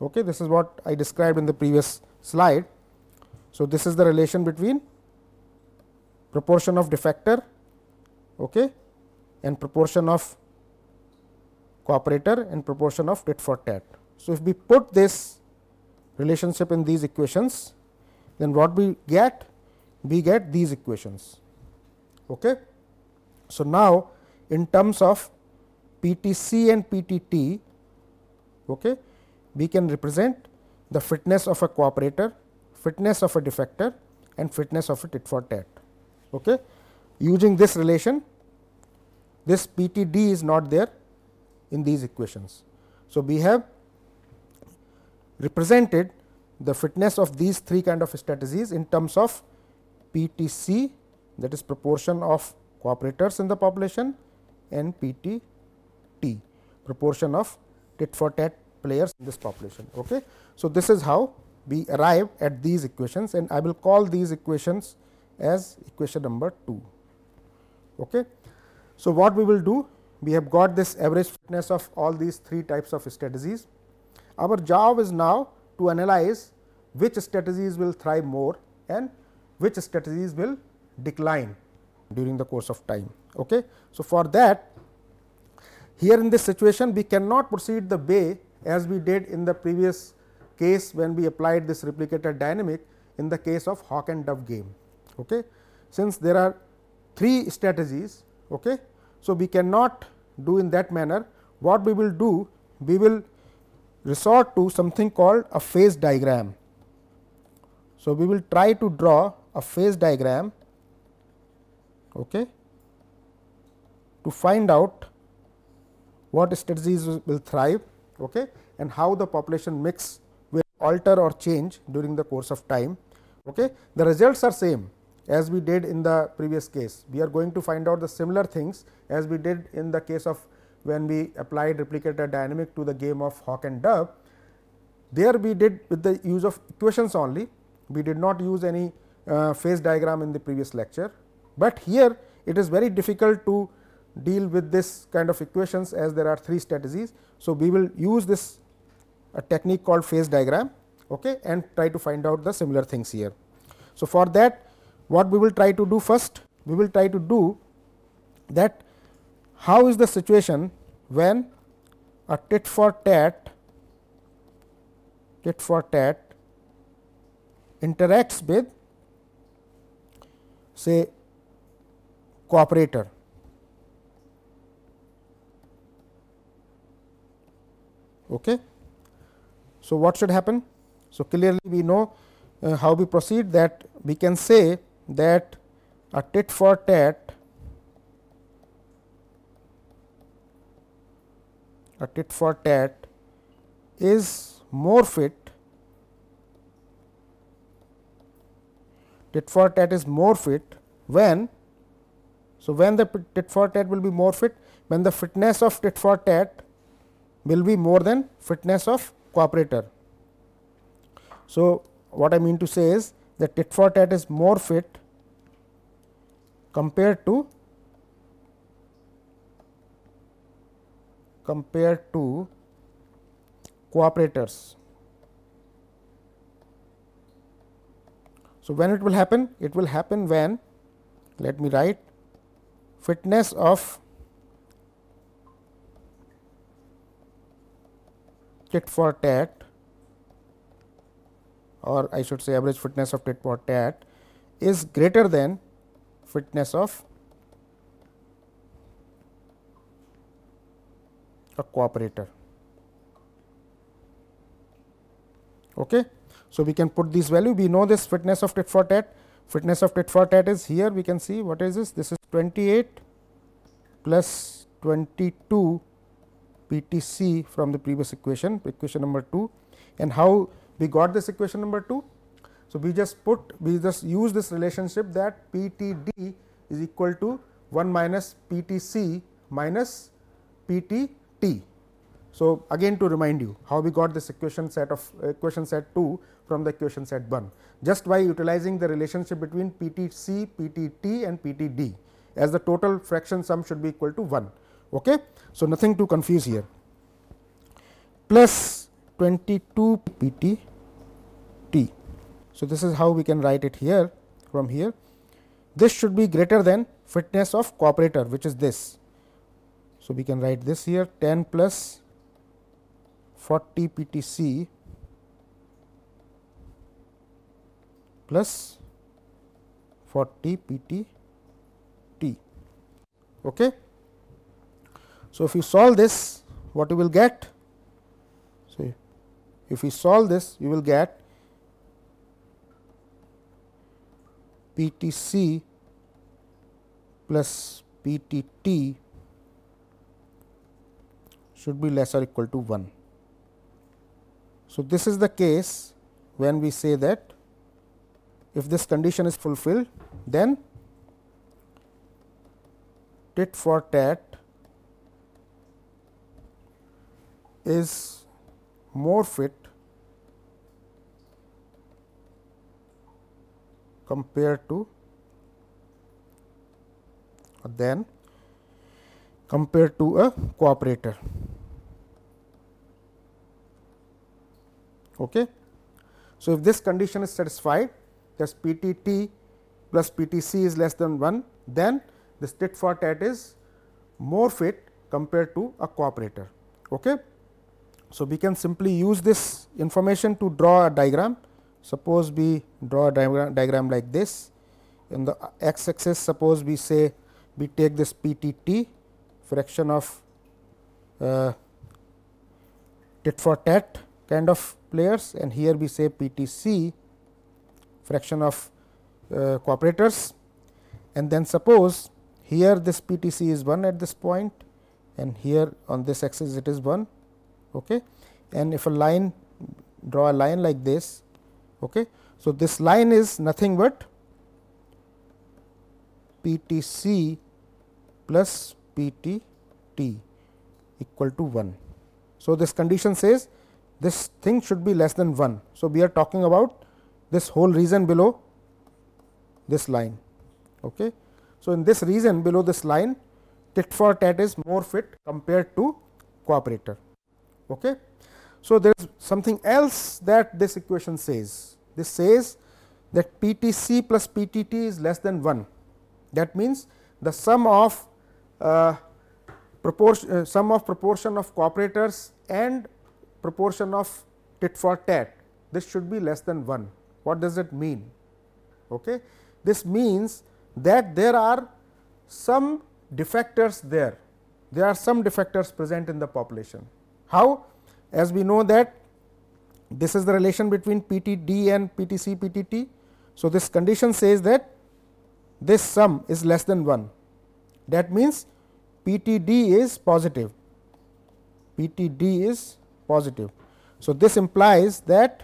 Okay. This is what I described in the previous slide. So, this is the relation between proportion of defector okay, and proportion of cooperator and proportion of tit for tat. So, if we put this relationship in these equations, then what we get? We get these equations. Okay. So, now in terms of PTC and PTT, okay, we can represent the fitness of a cooperator, fitness of a defector and fitness of a tit for tat. Okay. Using this relation, this PTD is not there in these equations. So, we have represented the fitness of these three kind of strategies in terms of PTC that is proportion of cooperators in the population and PTT proportion of tit for tat players in this population. Okay. So, this is how we arrive at these equations and I will call these equations as equation number 2. Okay. So, what we will do? We have got this average fitness of all these three types of strategies. Our job is now to analyze which strategies will thrive more and which strategies will decline during the course of time. Okay. So, for that here in this situation we cannot proceed the way as we did in the previous case when we applied this replicator dynamic in the case of hawk and dove game. Okay. Since there are three strategies, okay, so we cannot do in that manner. What we will do? We will resort to something called a phase diagram. So, we will try to draw a phase diagram okay, to find out what strategies will thrive okay, and how the population mix will alter or change during the course of time. Okay. The results are same as we did in the previous case. We are going to find out the similar things as we did in the case of when we applied replicator dynamic to the game of hawk and dove. There we did with the use of equations only, we did not use any uh, phase diagram in the previous lecture, but here it is very difficult to deal with this kind of equations as there are three strategies. So, we will use this a technique called phase diagram okay, and try to find out the similar things here. So, for that what we will try to do first? We will try to do that how is the situation when a tit for tat tit for tat interacts with say cooperator. Okay. So, what should happen? So, clearly we know uh, how we proceed that we can say that a tit for tat a tit for tat is more fit tit for tat is more fit when so when the tit for tat will be more fit when the fitness of tit for tat will be more than fitness of cooperator so what i mean to say is the tit for tat is more fit compared to compared to cooperators. So, when it will happen? It will happen when let me write fitness of tit for tat or I should say average fitness of tit for tat is greater than fitness of a cooperator. Okay. So, we can put this value we know this fitness of tit for tat fitness of tit for tat is here we can see what is this this is 28 plus 22 PTC from the previous equation equation number 2 and how we got this equation number 2. So, we just put we just use this relationship that PTD is equal to 1 minus PTC minus PTT. So, again to remind you how we got this equation set of equation set 2 from the equation set 1 just by utilizing the relationship between PTC, PTT and PTD as the total fraction sum should be equal to 1. Okay. So, nothing to confuse here plus 22 PT T. So, this is how we can write it here from here. This should be greater than fitness of cooperator which is this. So, we can write this here 10 plus 40 PTC plus 40 PT T. Okay. So, if you solve this what you will get? So, if we solve this you will get PTC plus PTT should be less or equal to 1. So, this is the case when we say that if this condition is fulfilled then tit for tat is more fit compared to then compared to a cooperator. Okay. So, if this condition is satisfied that PTT plus PTC is less than 1, then this tit for tat is more fit compared to a cooperator. Okay. So, we can simply use this information to draw a diagram. Suppose we draw a diagram, diagram like this. In the x axis, suppose we say we take this PTT fraction of uh, tit for tat kind of players and here we say PTC fraction of uh, cooperators and then suppose here this PTC is 1 at this point and here on this axis it is 1 okay. and if a line draw a line like this. Okay. So, this line is nothing but PTC plus PTT equal to 1. So, this condition says this thing should be less than 1. So, we are talking about this whole region below this line. Okay. So, in this region below this line tit for tat is more fit compared to cooperator. Okay. So, there is something else that this equation says. This says that PTC plus PTT is less than 1. That means, the sum of uh, proportion uh, sum of proportion of cooperators and proportion of tit for tat this should be less than 1. What does it mean? Okay. This means that there are some defectors there, there are some defectors present in the population. How? As we know that this is the relation between PTD and PTC PTT. So, this condition says that this sum is less than 1 that means PTD is positive PTD is positive. So, this implies that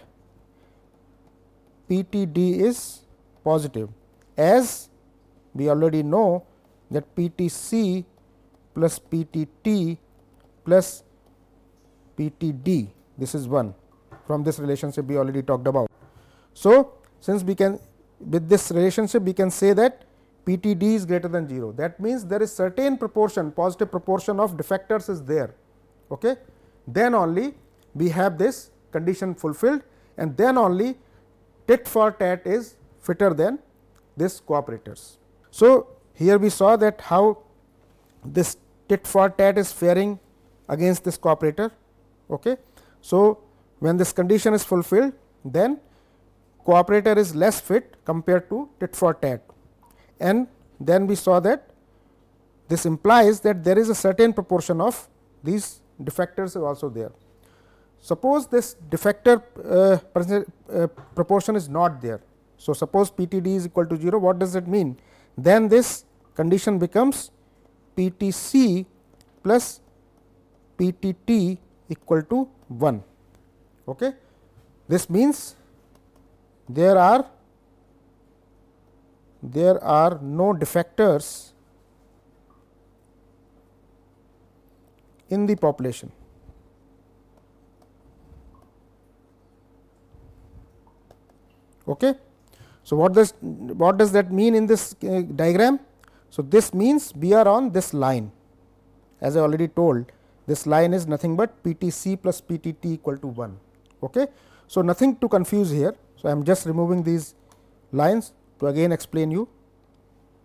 PTD is positive as we already know that PTC plus PTT plus PTD this is 1 from this relationship we already talked about. So, since we can with this relationship we can say that PTD is greater than 0 that means there is certain proportion positive proportion of defectors is there okay then only we have this condition fulfilled and then only tit for tat is fitter than this cooperators. So, here we saw that how this tit for tat is faring against this cooperator. Okay. So, when this condition is fulfilled then cooperator is less fit compared to tit for tat and then we saw that this implies that there is a certain proportion of these defectors also there. Suppose this defector uh, uh, proportion is not there. So, suppose PTD is equal to 0 what does it mean? Then this condition becomes PTC plus PTT equal to 1. Okay. This means there are there are no defectors in the population. Okay. So, what does what does that mean in this uh, diagram? So, this means we are on this line as I already told this line is nothing but PTC plus PTT equal to 1. Okay. So, nothing to confuse here. So, I am just removing these lines to again explain you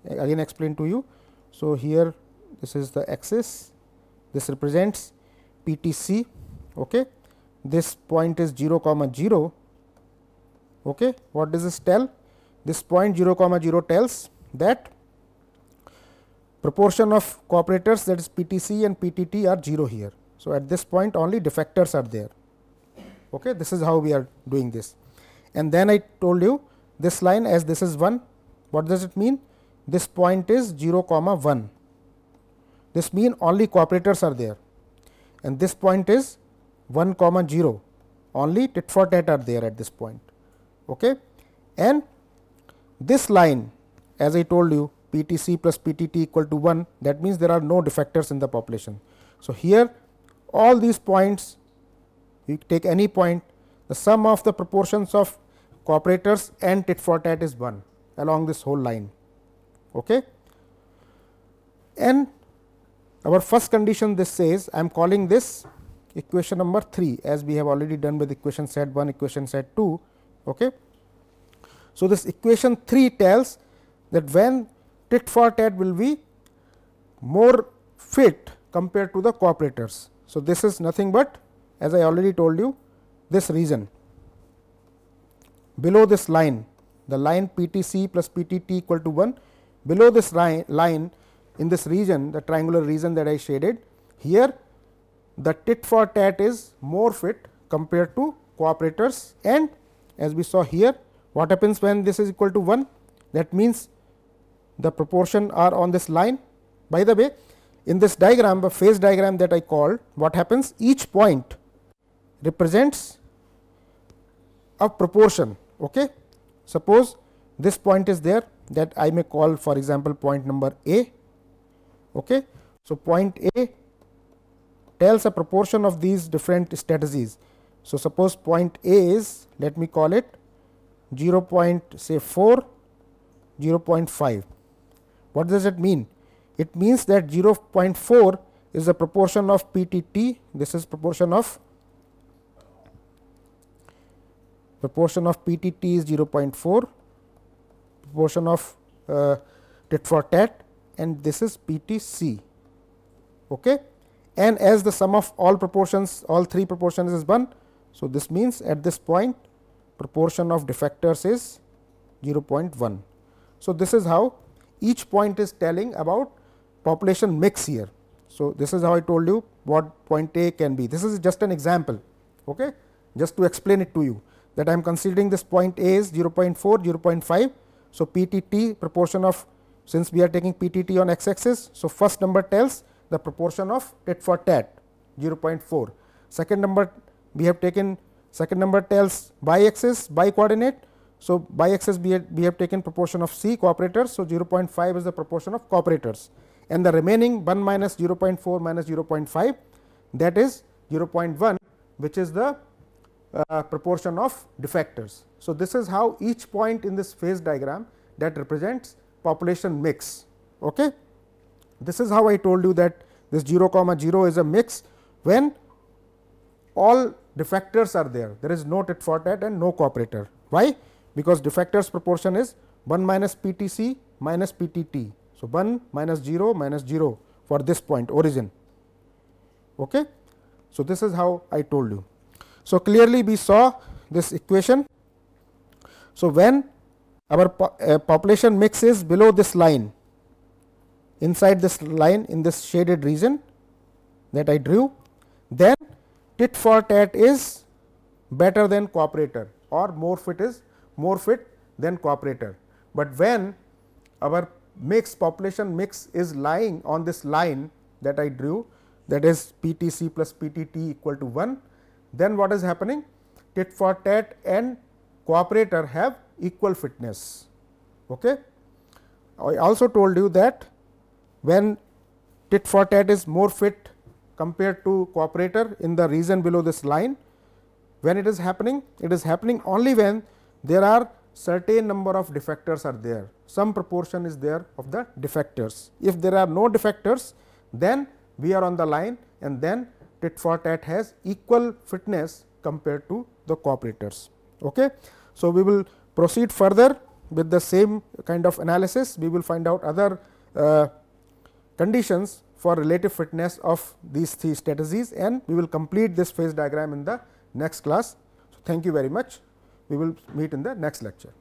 again explain to you. So, here this is the axis this represents PTC okay. this point is 0 comma 0 okay. what does this tell this point 0 comma 0 tells that proportion of cooperators that is PTC and PTT are 0 here. So, at this point only defectors are there okay. this is how we are doing this and then I told you this line as this is 1 what does it mean this point is 0 comma 1 this mean only cooperators are there and this point is 1 comma 0 only tit for tat are there at this point okay. and this line as I told you PTC plus PTT equal to 1 that means there are no defectors in the population. So, here all these points you take any point the sum of the proportions of cooperators and tit for tat is 1 along this whole line. Okay. And our first condition this says I am calling this equation number 3 as we have already done with equation set 1 equation set 2. Okay. So, this equation 3 tells that when tit for tat will be more fit compared to the cooperators. So, this is nothing but as I already told you this region below this line the line PTC plus PTT equal to 1 below this line in this region the triangular region that I shaded here the tit for tat is more fit compared to cooperators and as we saw here what happens when this is equal to 1 that means the proportion are on this line. By the way in this diagram the phase diagram that I called what happens each point represents a proportion. Okay. Suppose this point is there that I may call for example, point number A. Okay. So, point A tells a proportion of these different strategies. So, suppose point A is let me call it 0 point say 4 0 0.5 what does it mean? It means that 0.4 is the proportion of PTT, this is proportion of proportion of PTT is 0.4, proportion of uh, tit for tat and this is PTC. Okay. And as the sum of all proportions, all three proportions is 1. So, this means at this point proportion of defectors is 0.1. So, this is how each point is telling about population mix here. So, this is how I told you what point A can be. This is just an example, okay? just to explain it to you that I am considering this point A is 0.4, 0.5. So, PTT proportion of since we are taking PTT on x axis. So, first number tells the proportion of tit for tat 0.4. Second number we have taken second number tells y axis y coordinate so, y axis we, we have taken proportion of C cooperators. So, 0.5 is the proportion of cooperators and the remaining 1 minus 0.4 minus 0.5 that is 0.1 which is the uh, proportion of defectors. So, this is how each point in this phase diagram that represents population mix. Okay? This is how I told you that this 0 comma 0 is a mix when all defectors are there. There is no tit for tat and no cooperator. Why? Because defectors proportion is 1 minus PTC minus PTT. So, 1 minus 0 minus 0 for this point origin. Okay? So, this is how I told you. So, clearly we saw this equation. So, when our po uh, population mix is below this line inside this line in this shaded region that I drew, then tit for tat is better than cooperator or more fit is more fit than cooperator. But when our mix population mix is lying on this line that I drew that is PTC plus PTT equal to 1, then what is happening? Tit for tat and cooperator have equal fitness. Okay. I also told you that when tit for tat is more fit compared to cooperator in the region below this line, when it is happening? It is happening only when there are certain number of defectors are there, some proportion is there of the defectors. If there are no defectors, then we are on the line and then tit for tat has equal fitness compared to the cooperators. Okay. So, we will proceed further with the same kind of analysis, we will find out other uh, conditions for relative fitness of these three strategies and we will complete this phase diagram in the next class. So, thank you very much. We will meet in the next lecture.